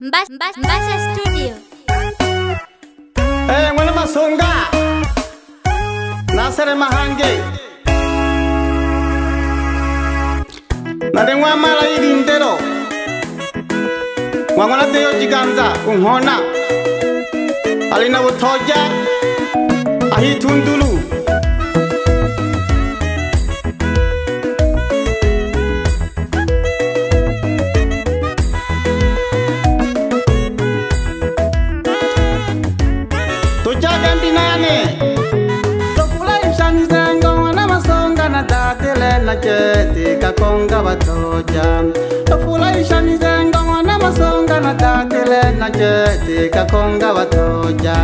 Mbasha, Mbasha, Mbasha Studio. Eh, hey, mwana masonga. Nasere mahange. Narengwa mala ilindero wang'ona teyo jiganza unhona alina butoja ahitundulu kakonga batoja. Tofulaishanizengo ng'wana masonga na datile na cheti kakonga batoja.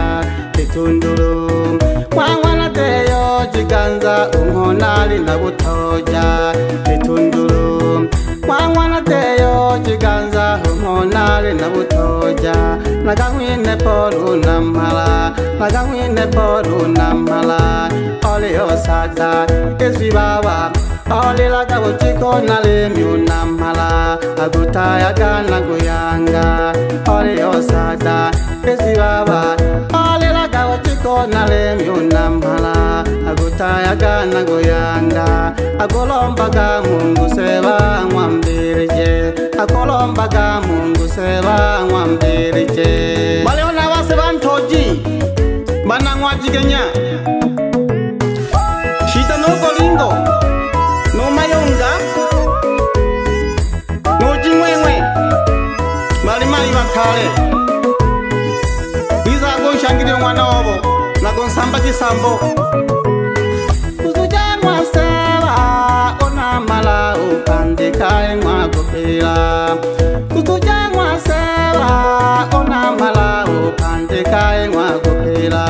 Kitundulu mwang'wana teyo jiganza ung'onali na butoja kitundulu mwang'wana teyo jiganza ung'onali na butoja nakang'wine polu namala nakang'wine polu namala oliyosata esibaba olilaga butiko nalemyu namala agutayagana guyanga oliyosata esibaba olilaga butiko nalemyu namala agutayagana guyanga agolombaga mungu seba ng'wambirije akolombaga mungu seba ng'wambirije baleona base bantoji banang'wajigenya balimali bakale bizagonshangilile mwana wobo nagonsamba kisambo kuzujang'waseba onamala upandikae ng'wagopela kuzujang'waseba onamala upandikae ng'wagopela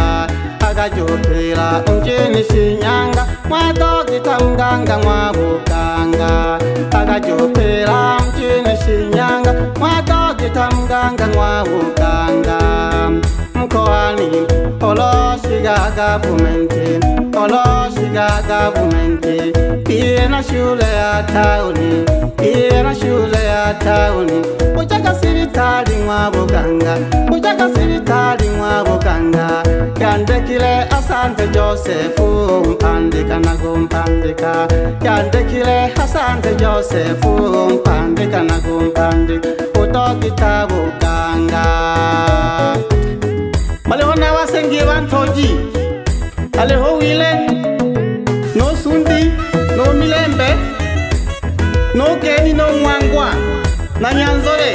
akajopela mjini shinyanga mwadogita mganga mwabukanga akajopela mjini shinyanga mwadogita mganga mwabukanga mkoani oloshiga gavumenti oloshiga gavumenti iye na shule ya tauni iye na shule ya tauni. Ujaga sibitali mwabuganga ujaga sibitali mwabuganga yandekile asante josefu mpandika nago mpandika yandekile asante josefu mpandika nago mpandika utogita buganga balehona basengie bantoji aleho wile no sundi no milembe no geni no ngwangwa na nyanzore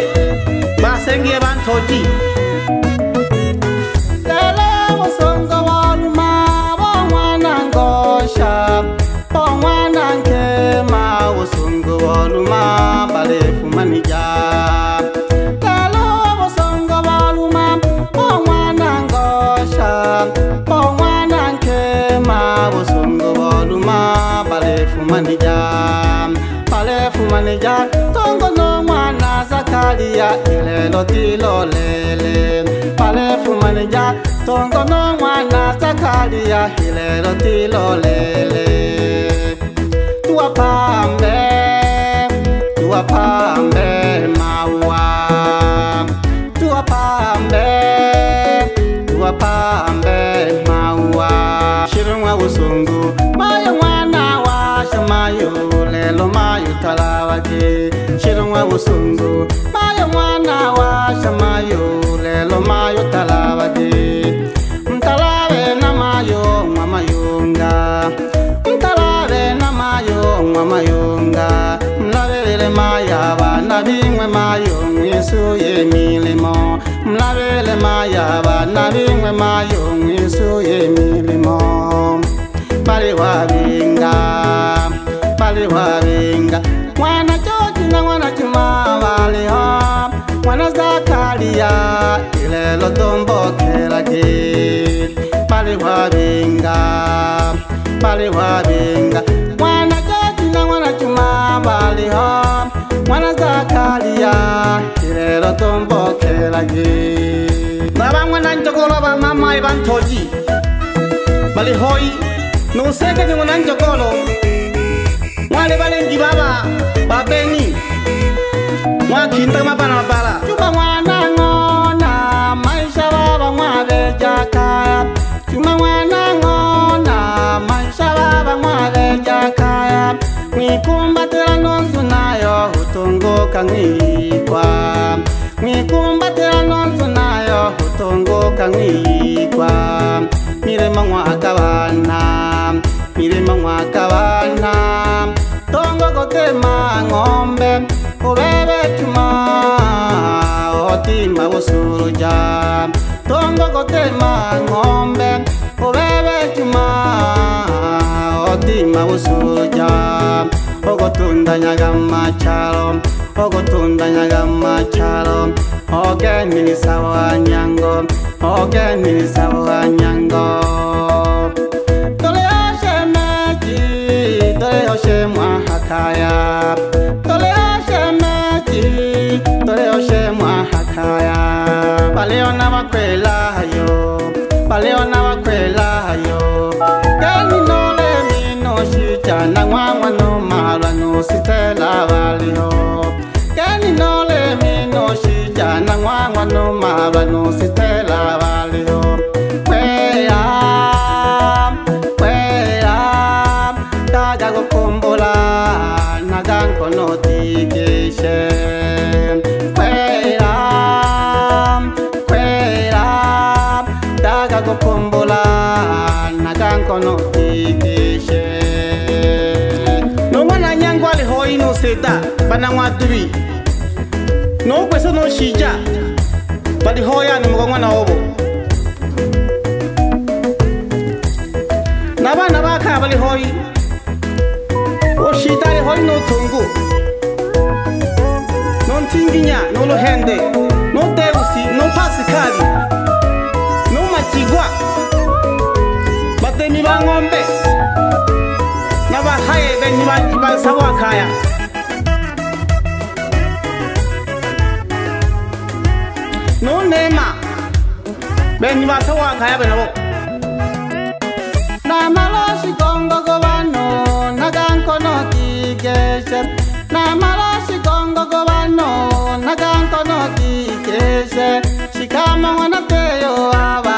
basengie bantoji balefumanija balefumanija tongo no mwana zakariya ilelo tilolele balefumanija tongo no mwana lele, ilelo tilolele tuwapambe tuwapambe maua. Tuwapambe tuwapambe maua. Shirumwa usungu. musongo mayo mwana washa mayo lelo mayo talavadi mtalave na mayo mwa mayonga mtalave na mayo mwa mayonga mlavelele maya vana vimwe mayo mwisu ye milimo. Mlavele maya vana vimwe mayo mwisu ye milimo. mbali wa binga mwana gaji na mwana juma mbali ho mwana zakariya ilero tombokelagi nabangwana njogolo ba mama ibantoji bali hoi nusekenye ngwana njogolo mwale balengi baba babeni mwakinta mabana mabala juba mwana ngona maisha baba mwabe jakaya maisha vamwave jakaya mwikumbatira nonzu nayo hutunguka mwikwa. Mwikumbatira nonzu nayo hutunguka mwikwa. Mirimo mwakavana mirimo mwakavana tongo kotema ng'ombe uveve chuma otima vosuruja tongo kotema ng'ombe uveve chuma. mausuja ogotundanya gamachalo ogotundanya gamachalo ogenilisa wanyango ogenilisa wanyango toleoshe meji toleoshe mwahakaya. Toleoshe meji toleoshe mwahakaya. Baleona bakwelayo baleona bakwelayo minoshijana ngwangwa nomalwa nositela baliho geninole minoshijana ngwangwa nomalwa nositela baliho noseta banangwa dubi nokwesa noshija balihoya nimugongwana obo. Nabana bakaya balihoyi oshita alihoyi notungu nontinginya nolohende nodeusi nopasikali nomakigwa batemi ba ng'ombe. Nabahaye benyi basabwakaya nonema benyi basabwakaya benabo namaloshi gongogo bano nagankono kigeshe namaloshi gongogo bano nagankono kigeshe shikama wanateyo aba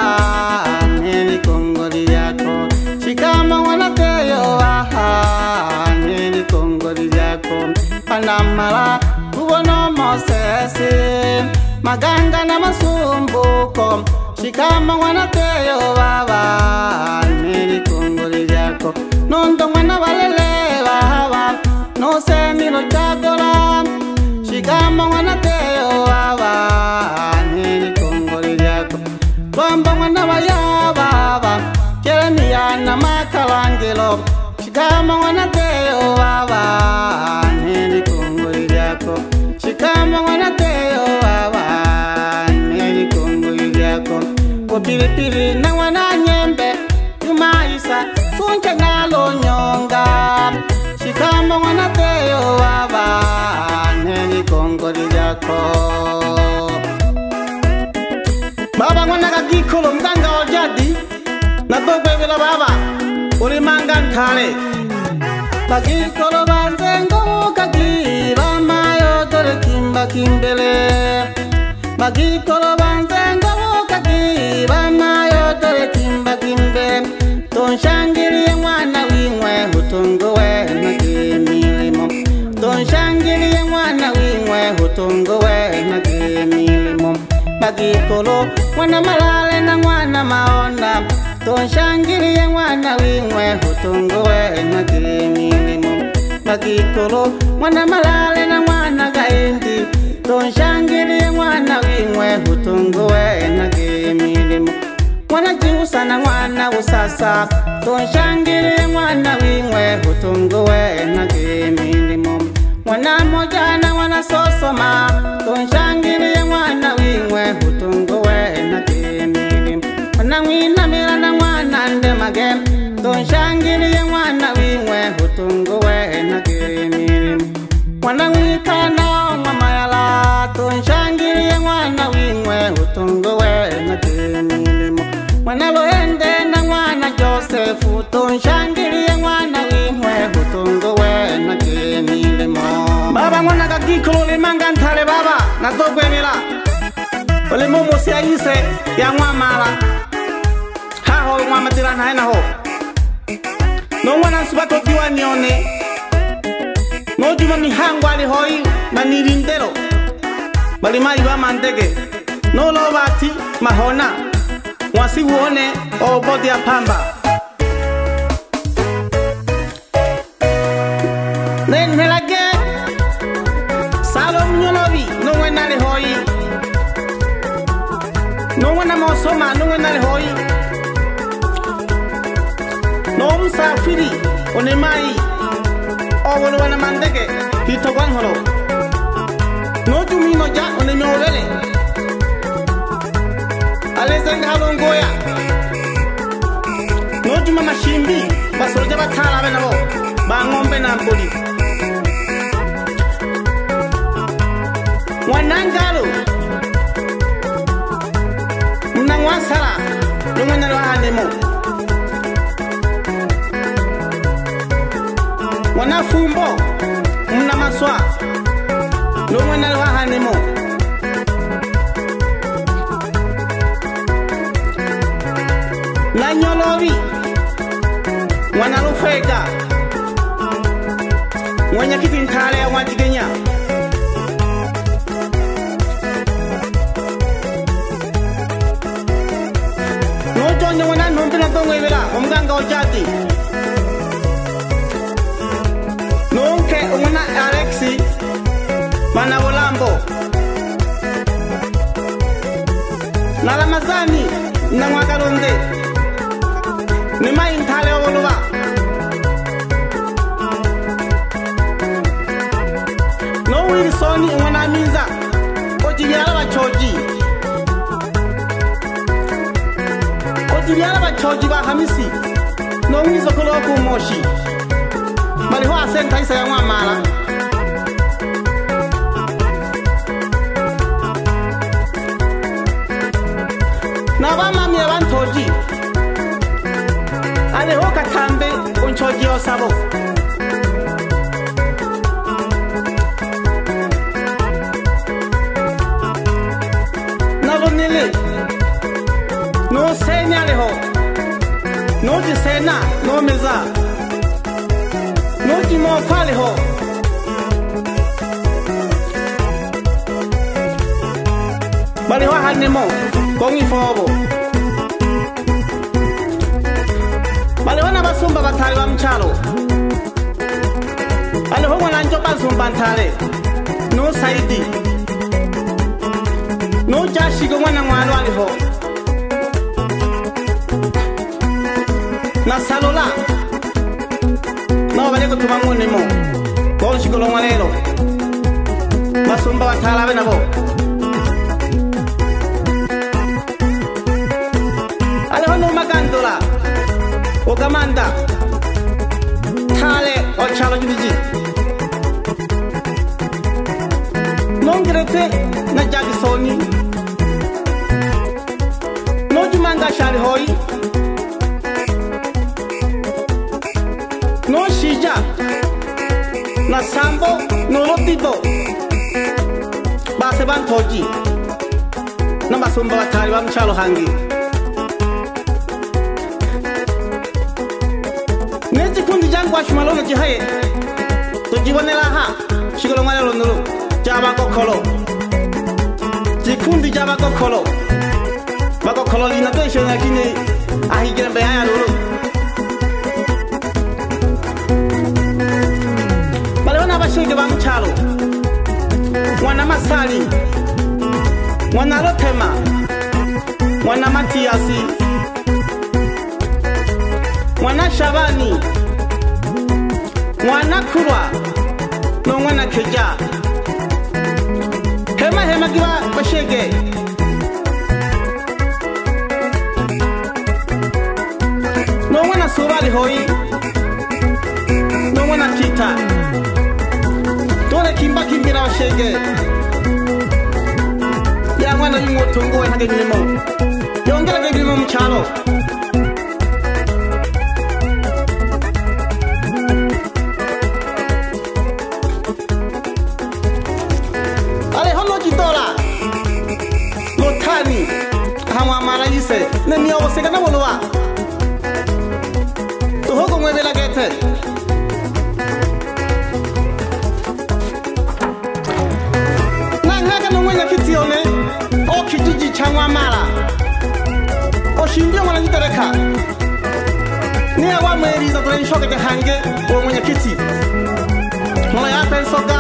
nelikongoli yako shikama wanateyo aha nelikongoli yako panamala kubono mosesi maganga na masumbuko. Shikama wanateyo baba nelikongoli lyako nondo mwana balele baba nosemilo chagola shikama wanateyo baba nelikongoli lyako twamba mwana baya baba jeremiyana makalangilo shikama wanateyo baba nelikongoli lyako shikama wanateyo kupilipili na wana nyembe yumaisa sunche nalo nyonga. Shikama wanateyo baba nelikongoli lyako baba ng'onaga gikolo mganga wa jadi natogwebela baba ulimanga ntale bagikolo banzengo kagira mayo dore kimba kimbele. Bagikolo banzengo tonshangirie mwana wingwe hutunguwe nagimilimo tonshangirie mwana wingwe hutunguwe nagimilimo magikolo mwana malale na mwana maona. Tonshangirie mwana wingwe hutunguwe nagimilimo magikolo mwana malale na mwana gaindi tonshangirie mwana wingwe hutunguwe nagimilimo mwana jiusa na mwana usasa tonshangirie mwana wingwe hutunguwe nagimilimo mwana moja na mwana sosoma tonshangirie mwana wingwe hutunguwe nagimilimo mwana mwinamila na mwana ndemage tonshangirie josefu tonshangirie mwana wingwe hutunguwe nagimilimo baba mwana gagikolo limanga ntale baba natogwemela olimo musi ayise ya mwamala haho mwamatila nahe naho nomwana nsuba tokiwa nione. Nojuma mihango alihoyi banilindelo balimayi bamandege nolobati mahona. Mwasi wuone obodi apamba nongwena mosoma nongwena lihoyi nomusafiri onemayi owolwana mandege hitogwanholo nojumino ja onenyowele alezenga halongoya nojuma mashimbi basoloja batalabe nabo. Bang'ombe na mbuli mwanangalo mnang'wasala lomwenalo ahanemo mwanafumbo mna maswa lomwenalo ahanemo nanyolobi mwanalufega mwenyekiti ntala ya mwatigenya nojonye wona nhompela tongwevela omuganga ojati nonke umwana alexi mana volambo nalamazani namwakalonde nimaintale ovoluva nowilisoni umwana aminza ojivyala vachoji ojivyala vachoji va hamisi nowizokolowa kumoshi maliho asentaisa ya mwamala na vamamile vantoji aliho katambe unchoji osavo nosenya aliho nojisena nomeza nojimoko aliho baliho ahanemo kong'ifovo baliho na basumba batali ba muchalo aliho ng'wananjo basumba ntale no saidi. No jashigo ng'wana ng'walo aliho na salola nabo bali gutuma ng'unimo bonshigolo ng'walelo basumba batala abe nabo aliho nomagandola ogamanda tale ochalo jubiji nongerete na jagisoni bantoji na basumba batali ba muchalo hangi nekikundi jangwashumalono jihaye tujibonela ha shigolo ngwalelo nulu jabakokolo jikundi jabakokolo bakokolo lina toishona kini ahigire mbe haya lulu baliona abashige ba muchalo mwana masali mwana lotema mwana Matiasi, mwana shabani mwana kulwa nomwana keja. Hema hema giba ngilimo yonke le ngilimo mtshalo Alejandro Chitola Lotani Hamwa mara yise ne mi o se kana bolwa Toho ko mueve la gete Nanga kana mwenye kitione tshitiji tsha ṅwamala. O shindio ṅwana tshiṱerekha ni ya wa mweri tatolenshokete hange uwo mwenyekiti ṅwana ya pensoka